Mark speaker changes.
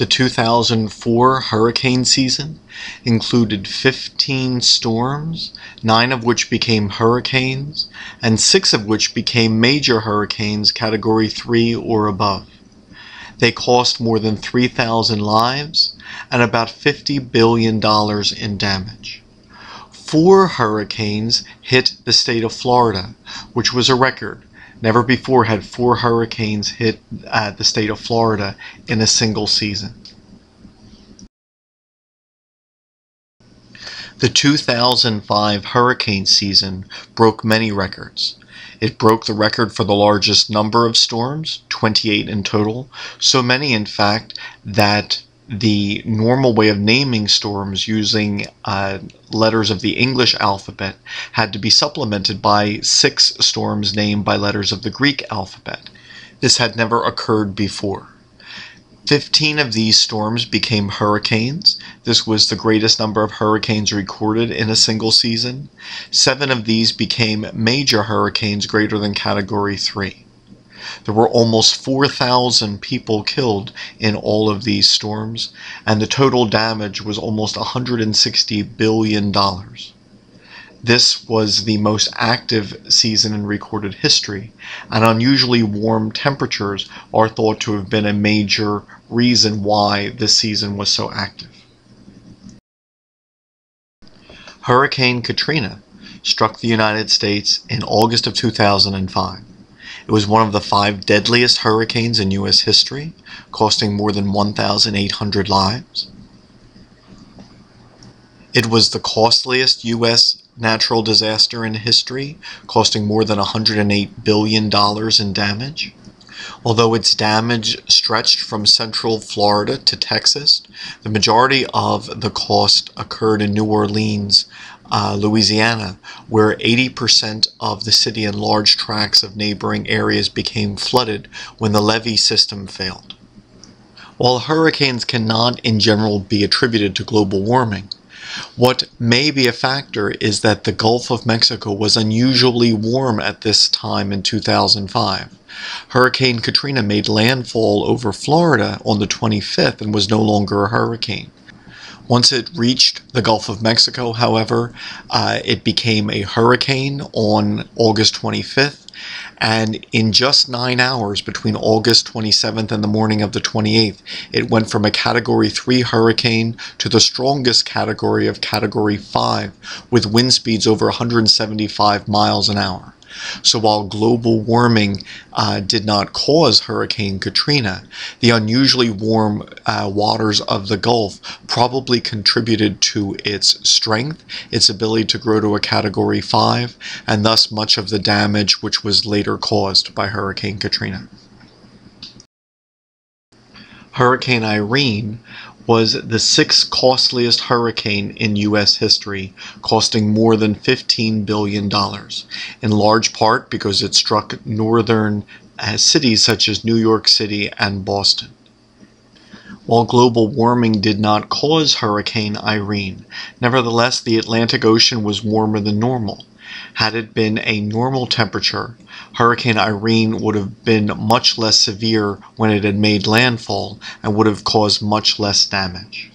Speaker 1: The 2004 hurricane season included 15 storms, nine of which became hurricanes, and six of which became major hurricanes category 3 or above. They cost more than 3,000 lives and about $50 billion in damage. Four hurricanes hit the state of Florida, which was a record. Never before had four hurricanes hit uh, the state of Florida in a single season. The 2005 hurricane season broke many records. It broke the record for the largest number of storms, 28 in total, so many in fact that the normal way of naming storms using uh, letters of the English alphabet had to be supplemented by six storms named by letters of the Greek alphabet. This had never occurred before. Fifteen of these storms became hurricanes. This was the greatest number of hurricanes recorded in a single season. Seven of these became major hurricanes greater than Category 3. There were almost 4,000 people killed in all of these storms, and the total damage was almost $160 billion. This was the most active season in recorded history, and unusually warm temperatures are thought to have been a major reason why this season was so active. Hurricane Katrina struck the United States in August of 2005. It was one of the five deadliest hurricanes in U.S. history, costing more than 1,800 lives. It was the costliest U.S. natural disaster in history, costing more than $108 billion in damage. Although its damage stretched from central Florida to Texas, the majority of the cost occurred in New Orleans, uh, Louisiana, where 80% of the city and large tracts of neighboring areas became flooded when the levee system failed. While hurricanes cannot in general be attributed to global warming, what may be a factor is that the Gulf of Mexico was unusually warm at this time in 2005. Hurricane Katrina made landfall over Florida on the 25th and was no longer a hurricane. Once it reached the Gulf of Mexico, however, uh, it became a hurricane on August 25th and in just nine hours between August 27th and the morning of the 28th, it went from a Category 3 hurricane to the strongest category of Category 5, with wind speeds over 175 miles an hour. So while global warming uh, did not cause Hurricane Katrina, the unusually warm uh, waters of the Gulf probably contributed to its strength, its ability to grow to a Category 5, and thus much of the damage which was later caused by Hurricane Katrina. Hurricane Irene was the sixth costliest hurricane in U.S. history, costing more than $15 billion, in large part because it struck northern uh, cities such as New York City and Boston. While global warming did not cause Hurricane Irene, nevertheless the Atlantic Ocean was warmer than normal. Had it been a normal temperature, Hurricane Irene would have been much less severe when it had made landfall and would have caused much less damage.